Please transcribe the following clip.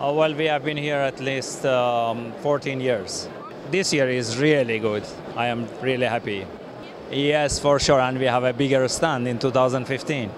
Uh, well, we have been here at least um, 14 years. This year is really good. I am really happy. Yes, for sure, and we have a bigger stand in 2015.